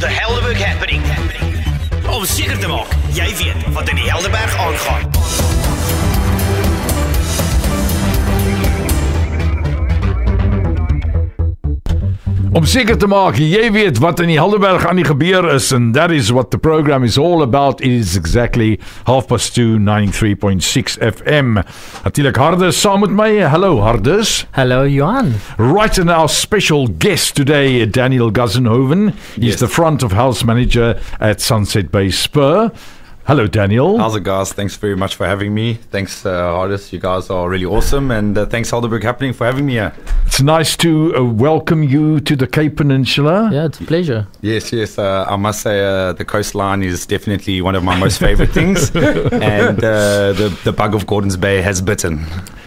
The Helderberg Happening. Om seker te maak jy weet wat in die Helderberg aangaan. Om seker te maak jy weet wat in die Helderberg aan die gebeur is and that is what the program is all about it is exactly half past 2 93.6 FM. Natuurlik Hardes saam met my. Hello Hardes. Hello, Johan. Right and our special guest today Daniel Guzzenhoven. He's Yes. the front of house manager at Sunset Bay Spur. Hello Daniel. How's it, guys? Thanks very much for having me. Thanks, uh, artists. You guys are really awesome. And uh, thanks, Helderberg Happening, for having me here. It's nice to uh, welcome you to the Cape Peninsula. Yeah, it's a pleasure. Yes, yes. Uh, I must say uh, the coastline is definitely one of my most favorite things. And uh, the, the bug of Gordon's Bay has bitten.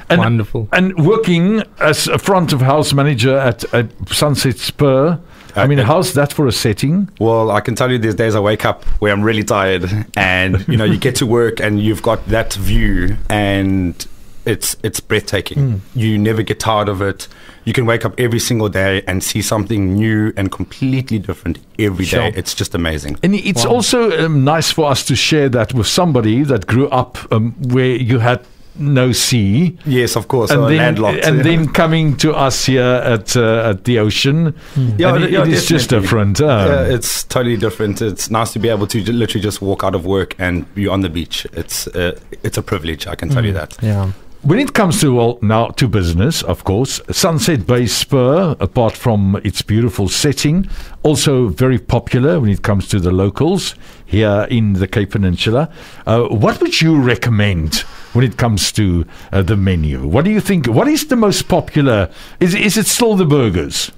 And, Wonderful. And working as a front of house manager at, at Sunset Spur. I mean, how's that for a setting? Well, I can tell you there's days I wake up where I'm really tired. And, you know, you get to work and you've got that view and it's it's breathtaking. You never get tired of it. You can wake up every single day and see something new and completely different every day. Sure. It's just amazing. And it's also um, nice for us to share that with somebody that grew up um, where you had no sea. Yes, of course. and then, landlocked. and then coming to us here at uh, at the ocean, Yeah, and it- yeah, it is just different. uh. Yeah, it's totally different. It's nice to be able to literally just walk out of work and be on the beach. It's uh, it's a privilege, I can tell you that. Yeah. When it comes to well now to business, of course, Sunset Bay Spur, apart from its beautiful setting, also very popular when it comes to the locals here in the Cape Peninsula. Uh, what would you recommend when it comes to uh, the menu? What do you think? What is the most popular? Is is it still the burgers?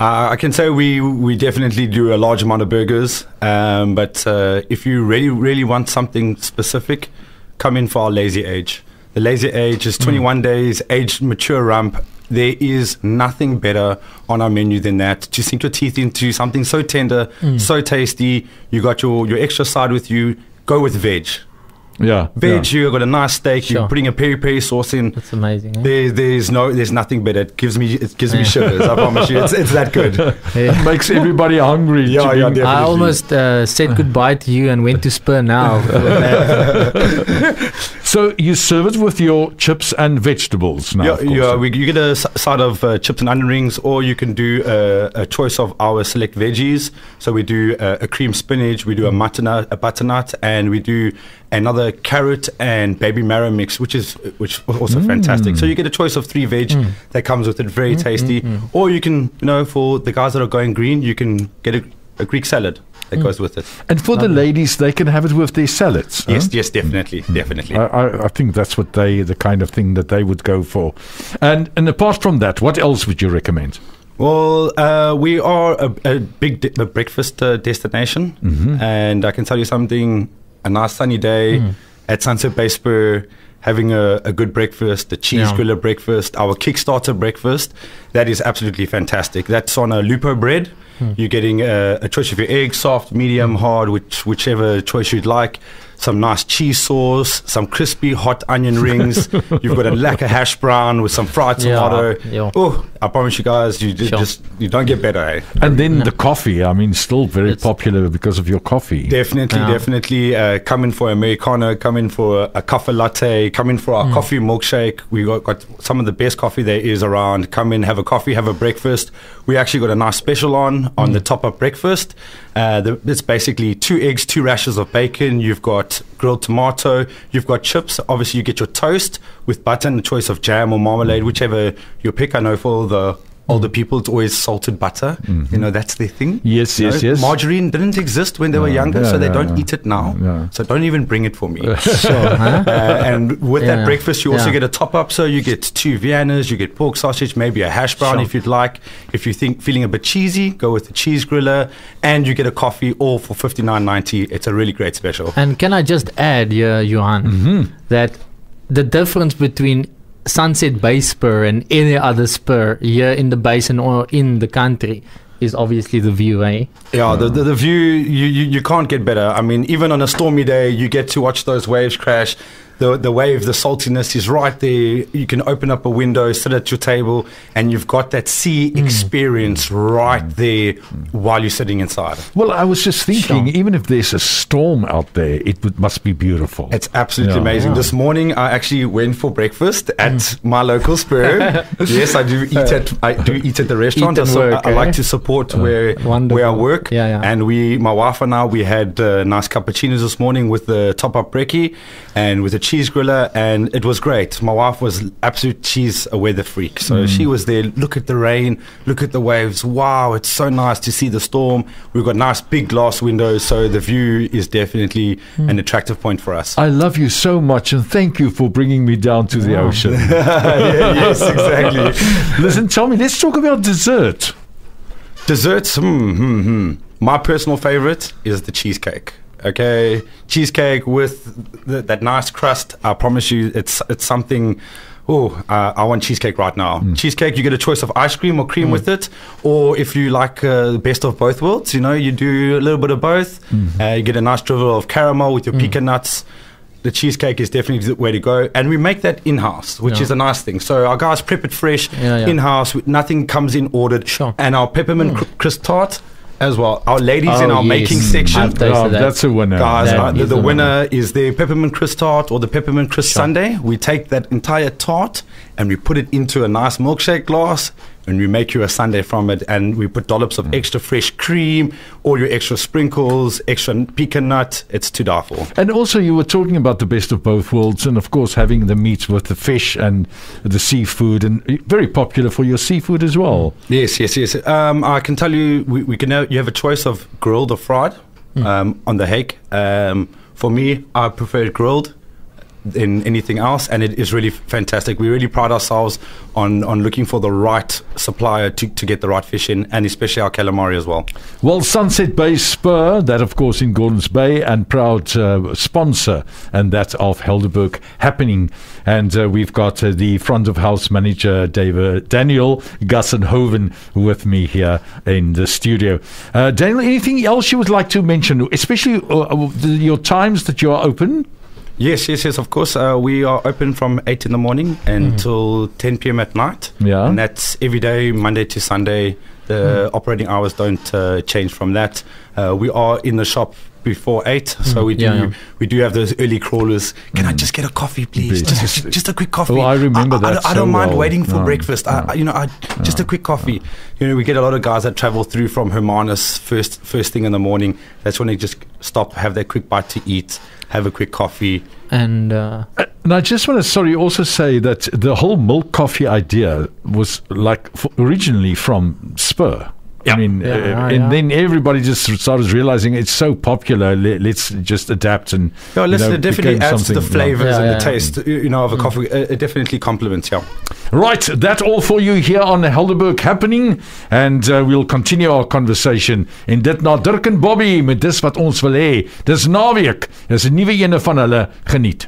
Uh, I can say we we definitely do a large amount of burgers, um, but uh, if you really really want something specific, come in for our lazy age. The lazy age is 21 days, aged mature rump. There is nothing better on our menu than that. To sink your teeth into something so tender, so tasty. You got your your extra side with you. Go with veg. Yeah, Veg, yeah. you got a nice steak. Sure. You're putting a peri peri sauce in. That's amazing. eh? There, there's no, there's nothing better. It gives me, it gives me Yeah. shivers. I promise you, it's, it's that good. Yeah. makes everybody hungry. Yeah, yeah, definitely. I almost uh, said goodbye to you and went to Spur now. So you serve it with your chips and vegetables now. Yeah, yeah we, you get a side of uh, chips and onion rings, or you can do a, a choice of our select veggies. So we do uh, a cream spinach, we do a butternut, a butternut, and we do another carrot and baby marrow mix, which is which also mm. fantastic. So you get a choice of three veg mm. that comes with it, very mm, tasty. Or you can, you know, for the guys that are going green, you can get a, a Greek salad that goes with it. and for the ladies, they can have it with their salads. huh? Yes, yes, definitely, definitely. I, I, I think that's what they, the kind of thing that they would go for. And and apart from that, what else would you recommend? Well, uh, we are a, a big de- a breakfast uh, destination, and I can tell you something. A nice sunny day at Sunset Bay Spur, having a, a good breakfast, the cheese Yeah. griller breakfast, our Kickstarter breakfast, that is absolutely fantastic. That's on a Lupo bread. You're getting a, a choice of your egg, soft, medium, hard, which whichever choice you'd like. Some nice cheese sauce, some crispy hot onion rings. You've got a lacquer hash brown with some fried Yeah, tomato. yeah. Oh, I promise you guys, you Sure. just you don't get better. Eh? And then the coffee. I mean, still very It's- popular because of your coffee. Definitely, Yeah. definitely. Uh, come in for americano. Come in for a, a coffee latte. Come in for Mm. our coffee milkshake. We got, got some of the best coffee there is around. Come in, have a coffee, have a breakfast. We actually got a nice special on on Mm. the top up breakfast. Uh, the, it's basically two eggs, two rashers of bacon. You've got grilled tomato. You've got chips. Obviously, you get your toast with butter and a choice of jam or marmalade, whichever you pick. I know for the older people, it's always salted butter. You know, that's their thing. Mm-hmm. Yes, You yes, know, yes. Margarine didn't exist when they were younger, yeah, so they yeah, don't yeah. eat it now. Yeah. So don't even bring it for me. sure. Uh, and with that breakfast, you also Yeah. get a top up. So you get two Viennas, you get pork sausage, maybe a hash brown Sure. if you'd like. If you think feeling a bit cheesy, go with the cheese griller, and you get a coffee all for fifty nine ninety. It's a really great special. And can I just add, yeah, Johann, Mm-hmm. that the difference between Sunset Bay Spur and any other spur here in the basin or in the country is obviously the view, eh? Yeah, the, the, the view, you, you, you can't get better. I mean, even on a stormy day, you get to watch those waves crash. The the wave, the saltiness is right there. You can open up a window, sit at your table, and you've got that sea Mm. experience right there while you're sitting inside. Well, I was just thinking, Sure. even if there's a storm out there, it would, must be beautiful. It's absolutely Yeah. amazing. This morning, I actually went for breakfast at my local Spur. yes, I do eat at I do eat at the restaurant. Eat and So work, I, I like eh? to support where wonderful. where I work. Yeah, yeah. And we, my wife and I, we had uh, nice cappuccinos this morning with the top up brekkie and with a cheese griller, and it was great. My wife was absolute cheese a weather freak, so Mm. she was there. Look at the rain, look at the waves. Wow, it's so nice to see the storm. We've got nice big glass windows, so the view is definitely Mm. an attractive point for us. I love you so much, and thank you for bringing me down to the ocean. yes, exactly. Listen, tell me, let's talk about dessert. Desserts, hmm, hmm, hmm. My personal favorite is the cheesecake. Okay, cheesecake with th- that nice crust. I promise you, it's it's something. Oh, uh, I want cheesecake right now. Cheesecake, you get a choice of ice cream or cream with it, or if you like uh, the best of both worlds, you know, you do a little bit of both. Uh, you get a nice drizzle of caramel with your pecan nuts. The cheesecake is definitely the way to go, and we make that in house, which Yeah. is a nice thing. So our guys prep it fresh Yeah, yeah. in house. Nothing comes in ordered. Sure. And our peppermint cr- crisp tart as well. Our ladies in Oh, our yes. making section. Oh, that. that's a winner. Guys, That uh, the, the the winner is the peppermint crisp tart or the peppermint crisp Sure. sundae. We take that entire tart and we put it into a nice milkshake glass and we make you a sundae from it. And we put dollops Mm. of extra fresh cream, all your extra sprinkles, extra pecan nut. It's to die for. And also, you were talking about the best of both worlds, and of course, having the meat with the fish and the seafood, and very popular for your seafood as well. Yes, yes, yes. Um, I can tell you, we, we can. Have, you have a choice of grilled or fried um, on the hake. Um, for me, I prefer grilled than anything else, and it is really fantastic. We really pride ourselves on on looking for the right supplier to, to get the right fish in, and especially our calamari as well. Well, Sunset Bay Spur, that of course in Gordons Bay, and proud uh, sponsor, and that of Helderberg happening. And uh, we've got uh, the front of house manager, David Daniel Gussenhoven, with me here in the studio. Uh, Daniel, anything else you would like to mention, especially uh, uh, your times that you are open? Yes, yes, yes. Of course, uh, we are open from eight in the morning until ten p.m. at night. Yeah. and that's every day, Monday to Sunday. The operating hours don't uh, change from that. Uh, we are in the shop before eight, so we do Yeah, yeah. we do have those early crawlers. Can I just get a coffee, please? Please. Just, just a quick coffee. Oh, I remember I, that don't- I so don't mind well. waiting for No, breakfast. I, I- you know, I, just a quick coffee. You know, we get a lot of guys that travel through from Hermanus first first thing in the morning. That's when they just stop, have their quick bite to eat, have a quick coffee. and uh, And I just want to, sorry, also say that the whole milk coffee idea was like f- originally from Spur. I mean, Yeah, uh, yeah, and yeah. then everybody just started realizing it's so popular. Let, let's just adapt and. Yeah, you know, it definitely adds to the flavors Yeah, and yeah. the taste, you you know, of a coffee. It, it definitely complements, yeah. Right, that's all for you here on Helderberg Happening and uh, we'll continue our conversation in dit na Dirk en Bobby met dis wat ons wil hê. Dis naweek. Dis 'n nuwe ene van hulle geniet.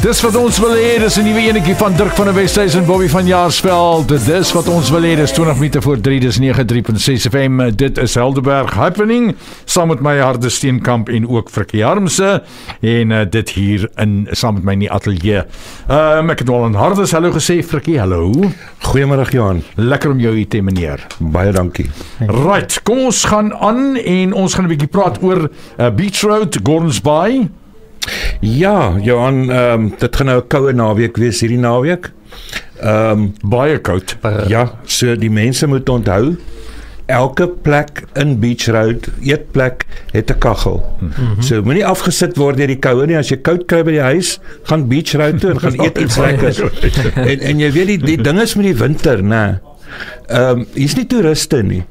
Dis wat ons wil hê, dis 'n nuwe enetjie van Dirk van der Westhuys en Bobby van Jaarsveld. Dis wat ons wil hê, dis 20 minute voor 3, dis 93.6 FM. Dit is Helderberg Happening saam met my Harde Steenkamp en ook Frikkie Armse en uh, dit hier in saam met my in die ateljee. Ehm um, ek het al aan Hardes hallo gesê, Frikkie, hallo. Goeiemôre Johan. Lekker om jou hier te meneer. Baie dankie. Right, kom ons gaan aan en ons gaan 'n bietjie praat oor uh, Beach Road, Gordons Bay. Ja, Johan, ehm um, dit gaan nou 'n koue naweek wees hierdie naweek. Ehm um, Baie koud. ja, so die mense moet onthou elke plek in Beach Road, eetplek het 'n kaggel. Mm -hmm. So moenie afgesit word deur die koue nie. As jy koud kry by die huis, gaan Beach Road toe en gaan eet iets lekkers. En en jy weet die die ding is met die winter, nê. Ehm um, hier's nie toeriste nie.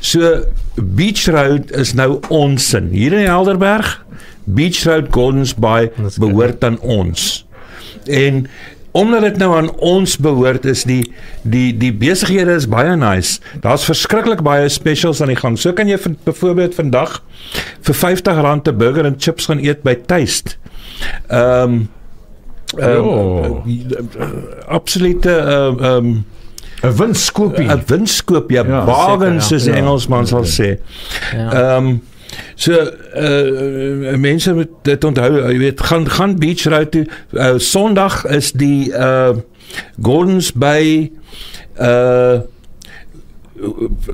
So Beach Road is nou ons sin. Hier in Helderberg, Beach Road Gardens Bay Dis behoort aan ons. En omdat dit nou aan ons behoort is die die die besighede is baie nice. Daar's verskriklik baie specials aan die gang. So kan jy byvoorbeeld vandag vir R50 'n burger en chips gaan eet by Taste. Ehm um, Jo. absolute ehm um, 'n Winskoopie. 'n winskoop ja, Ja, bargain seker, ja. soos die Ja. Engelsman sal sê. ja. Ehm um, So uh mense moet dit onthou, jy weet, gaan gaan beach road toe. Uh, Sondag is die uh Gordons Bay uh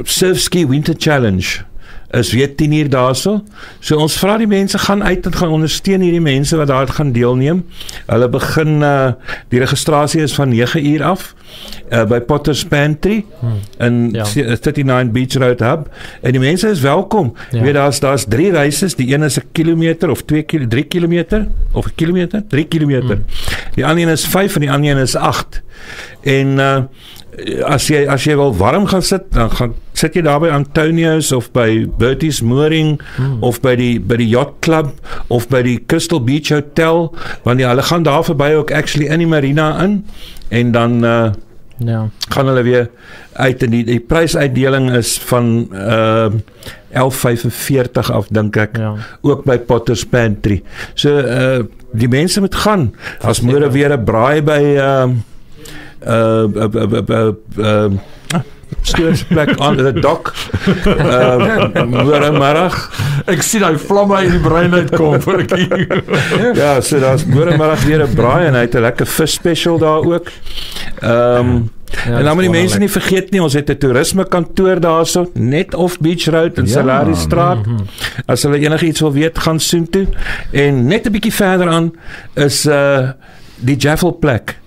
Surf Ski Winter Challenge is weer 10 uur daarso. So ons vra die mense gaan uit en gaan ondersteun hierdie mense wat daar gaan deelneem. Hulle begin uh die registrasie is van 9 uur af uh, by Potter's Pantry hmm. in ja. 39 Beach Road Hub en die mense is welkom. Ja. Weet daar's daar's drie reisies, die een is 'n kilometer of 2 km, 3 km of 'n kilometer, 3 km. Hmm. Die ander een is 5 en die ander een is 8. En uh as jy as jy wil warm gaan sit, dan gaan sit jy daar by Antonius of by Bertie's Mooring hmm. of by die by die yacht club of by die Crystal Beach Hotel, want hulle gaan daar verby ook actually in die marina in en dan uh ja, gaan hulle weer uit en die, die prysuitdeling is van uh 11.45 af dink ek ja. ook by Potter's Pantry. So uh die mense moet gaan as môre weer 'n braai by uh uh uh uh, uh stoorsplek aan die dok. Ehm môre ek sien hy vlamme in die brein uitkom vir ek. ja, so daar's môre middag weer 'n braai en hy het 'n lekker vis special daar ook. Ehm um, Ja, en dan moet die mense nie vergeet nie, ons het 'n toerisme kantoor daarso net off Beach Road in ja, Salari Straat. Mm -hmm. As hulle enigiets wil weet, gaan soen toe. En net 'n bietjie verder aan is uh die Jaffel plek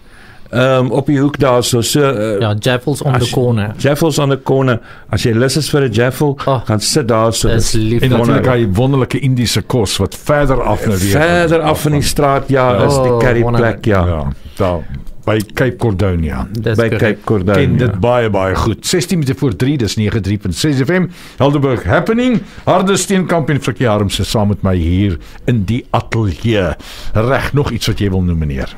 um, op die hoek daar so so uh, ja Jaffels on the corner. Jaffels on the corner. As jy lus is vir 'n Jaffel oh, gaan sit daar so en natuurlik hy wonderlike Indiese kos wat verder af nou weer verder af in die straat ja oh, is die curry plek ja. Ja daar by Cape Cordonia. By correct. Cape Cordonia. Ken dit baie baie goed. 16 minute voor 3 dis 93.6 FM Helderberg happening. Harde steenkamp en Frikkie Harmse saam met my hier in die ateljee. Reg nog iets wat jy wil noem meneer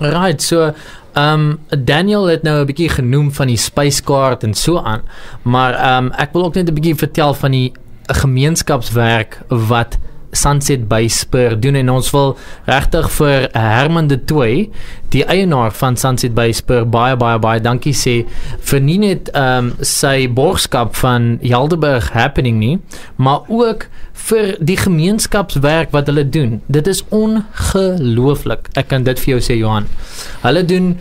Right, so ehm um, Daniel het nou 'n bietjie genoem van die card en so aan. Maar ehm um, ek wil ook net 'n bietjie vertel van die gemeenskapswerk wat Sunset Bay Spur doen en ons wil regtig vir Herman de Toey, die eienaar van Sunset Bay Spur baie baie baie dankie sê vir nie net ehm um, sy borgskap van Helderberg happening nie, maar ook vir die gemeenskapswerk wat hulle doen. Dit is ongelooflik. Ek kan dit vir jou sê Johan. Hulle doen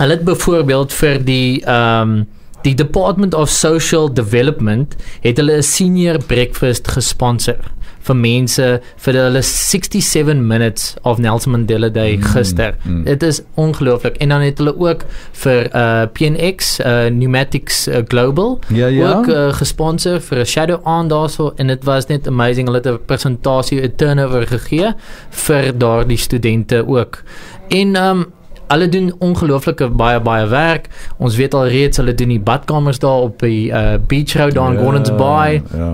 hulle het byvoorbeeld vir die ehm um, die Department of Social Development het hulle 'n senior breakfast gesponsor vir mense vir hulle 67 minutes of Nelson Mandela Day mm, gister. Mm. Dit mm. is ongelooflik. En dan het hulle ook vir uh PNX uh Pneumatics uh, Global ja, ja. ook uh, gesponsor vir 'n shadow on daarso en dit was net amazing. Hulle het 'n presentasie 'n turnover gegee vir daardie studente ook. En um Hulle doen ongelooflike baie baie werk. Ons weet al reeds hulle doen die badkamers daar op die uh, beach road daar in ja, Gordons Bay. Ja.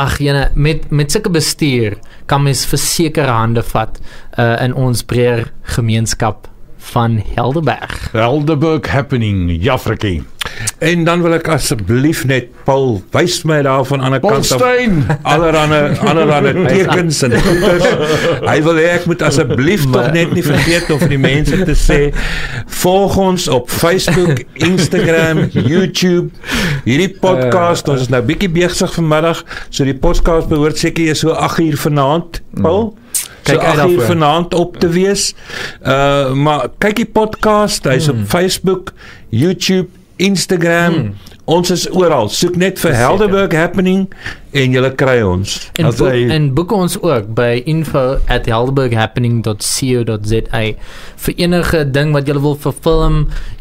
Ag jene met met sulke bestuur kan mens verseker hande vat uh, in ons breër gemeenskap van Helderberg. Helderberg happening Jafriki. En dan wil ek asseblief net Paul wys my daar van aan die kant af allerlei allerlei tekens en goeders. Hy wil hê ek moet asseblief tog net nie vergeet om vir die mense te sê volg ons op Facebook, Instagram, YouTube. Hierdie podcast, uh, ons is nou bietjie besig vanmiddag, so die podcast behoort seker so 8 uur vanaand, Paul. Mm kyk so uit hier vanaand op te wees. Uh maar kyk die podcast, hy's hmm. op Facebook, YouTube, Instagram. Hmm. Ons is oral. Soek net vir Helderberg happening en jy kry ons. En, bo hy... en boek ons ook by info@helderberghappening.co.za vir enige ding wat jy wil vir film,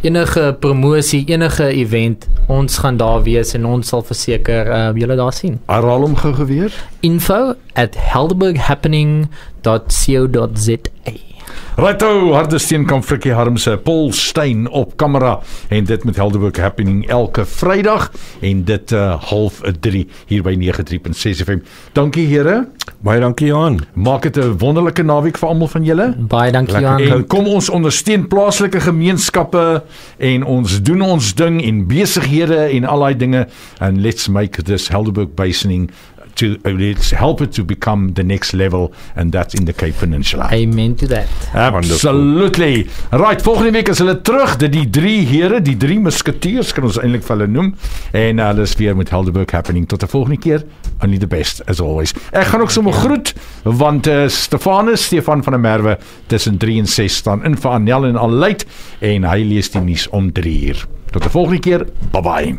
enige promosie, enige event. Ons gaan daar wees en ons sal verseker uh, julle daar sien. Herhaal hom gou weer. info@helderberghappening.co.za Righto, harde steen kan Frikkie Harmse, Paul Steyn op kamera en dit met Helderberg happening elke Vrydag en dit uh, half 3 hier by 93.6 FM. Dankie here. Baie dankie Johan. Maak dit 'n wonderlike naweek vir almal van julle. Baie dankie Johan. En kom ons ondersteun plaaslike gemeenskappe en ons doen ons ding en besighede en al daai dinge and let's make this Helderberg Basin to uh, let's help it to become the next level, and that's in the Cape Peninsula. Amen to that. Absolutely. Right, volgende week is hulle terug, dit die drie here, die drie musketiers kan ons eintlik vir hulle noem. En uh, hulle is weer met Helderberg happening tot 'n volgende keer. Only the best as always. Ek gaan ook sommer groet want uh, Stefanus Stefan van der Merwe tussen 3 en 6 staan in vir Anel en Aluit en hy lees die nuus om 3 uur. Tot 'n volgende keer. Bye bye.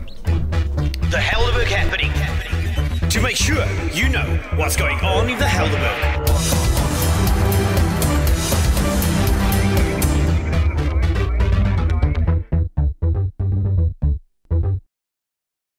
The Helderberg happening. To make sure you know what's going on in the Helderberg.